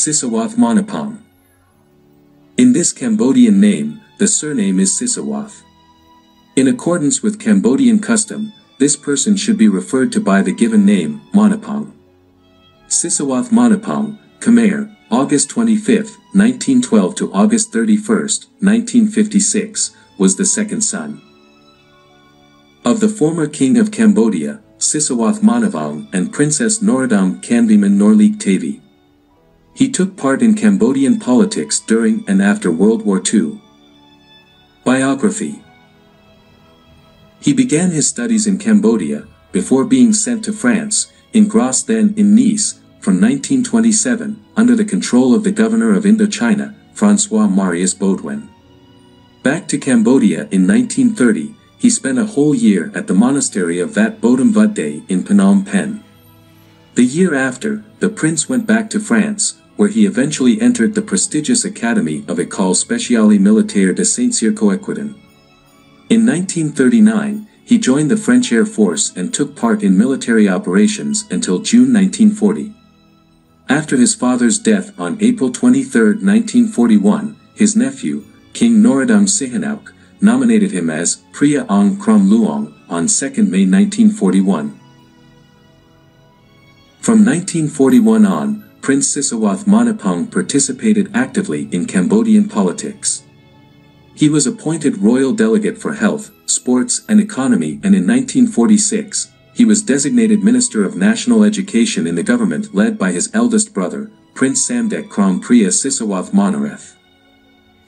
Sisowath Monipong. In this Cambodian name, the surname is Sisowath. In accordance with Cambodian custom, this person should be referred to by the given name, Monipong. Sisowath Monipong, Khmer, August 25, 1912 to August 31, 1956, was the second son. Of the former king of Cambodia, Sisowath Monivong and Princess Norodom Kanbiman Norlik Tavi. He took part in Cambodian politics during and after World War II. Biography He began his studies in Cambodia, before being sent to France, in Grasse then in Nice, from 1927, under the control of the governor of Indochina, Francois Marius Baudouin. Back to Cambodia in 1930, he spent a whole year at the monastery of Vat Bodham Vudde in Phnom Penh. The year after, the prince went back to France, where he eventually entered the prestigious academy of École Spéciale Militaire de Saint-Cyr-Coëtquidan. In 1939, he joined the French Air Force and took part in military operations until June 1940. After his father's death on April 23, 1941, his nephew, King Norodom Sihanouk, nominated him as Priya Ong Krom Luong on 2 May 1941. From 1941 on, Prince Sisowath Monipong participated actively in Cambodian politics. He was appointed Royal Delegate for Health, Sports and Economy and in 1946, he was designated Minister of National Education in the government led by his eldest brother, Prince Samdech Krom Priya Sisowath Monireth.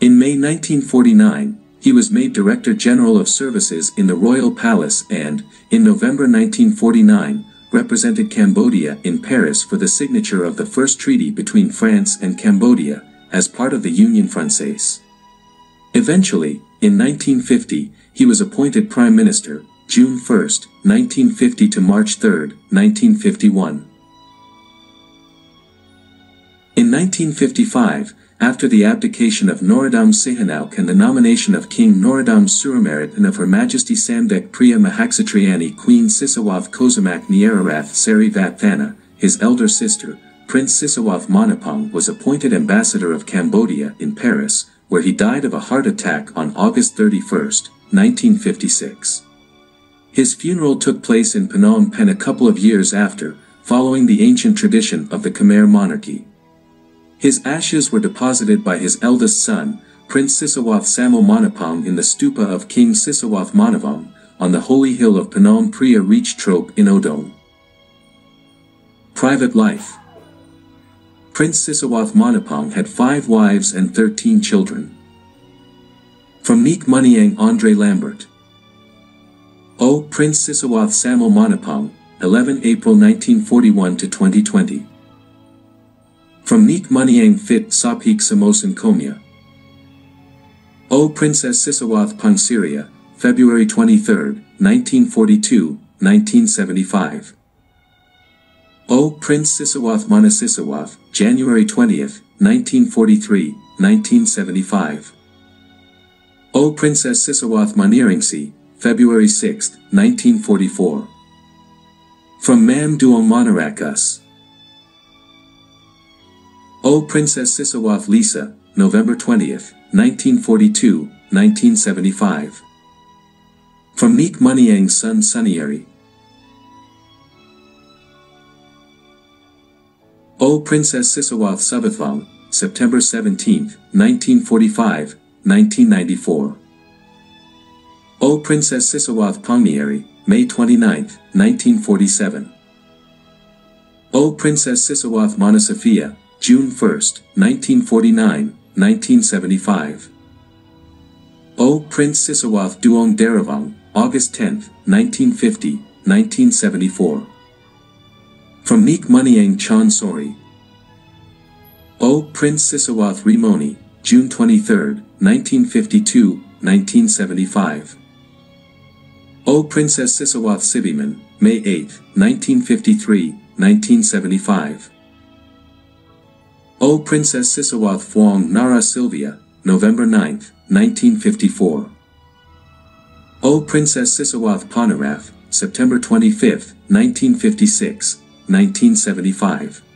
In May 1949, he was made Director General of Services in the Royal Palace and, in November 1949, represented Cambodia in Paris for the signature of the first treaty between France and Cambodia, as part of the Union Française. Eventually, in 1950, he was appointed Prime Minister, June 1, 1950 to March 3, 1951. In 1955, after the abdication of Norodom Sihanouk and the nomination of King Norodom Suramarit and of Her Majesty Samdech Priya Mahaksatriani Queen Sisowath Kossamak Nyararath Sari Vathana, his elder sister, Prince Sisowath Monipong was appointed ambassador of Cambodia in Paris, where he died of a heart attack on August 31, 1956. His funeral took place in Phnom Penh a couple of years after, following the ancient tradition of the Khmer monarchy. His ashes were deposited by his eldest son, Prince Sisowath Samo Monipong in the stupa of King Sisowath Monivong, on the holy hill of Phnom Priya Reach Trope in Odong. Private Life Prince Sisowath Monipong had five wives and thirteen children. From Neek Muniang Andre Lambert O. Prince Sisowath Samuel Monipong, 11 April 1941 to 2020. From Neek Muniang Fit Sapik Samosan Komya. O. Princess Sisowath Pangsiria, February 23, 1942, 1975. O. Prince Sisowath Manasisawath, January 20, 1943, 1975. O. Princess Sisowath Maniringsi, February 6, 1944. From Mam Duong Monarakas. O Princess Sisowath Lisa, November 20, 1942, 1975. From Neek Muniang's son Sunieri. O Princess Sisowath Subathong, September 17, 1945, 1994. O Princess Sisowath Pongnieri, May 29, 1947. O Princess Sisowath Monasafia, June 1, 1949, 1975. O Prince Sisowath Duong Daravang, August 10, 1950, 1974. From Neek Muniang Chan Sori. O Prince Sisowath Rimoni, June 23, 1952, 1975. O Princess Sisowath Sibiman, May 8, 1953, 1975. O Princess Sisowath Fuang Nara Sylvia, November 9, 1954. O Princess Sisowath Panaraf, September 25, 1956, 1975.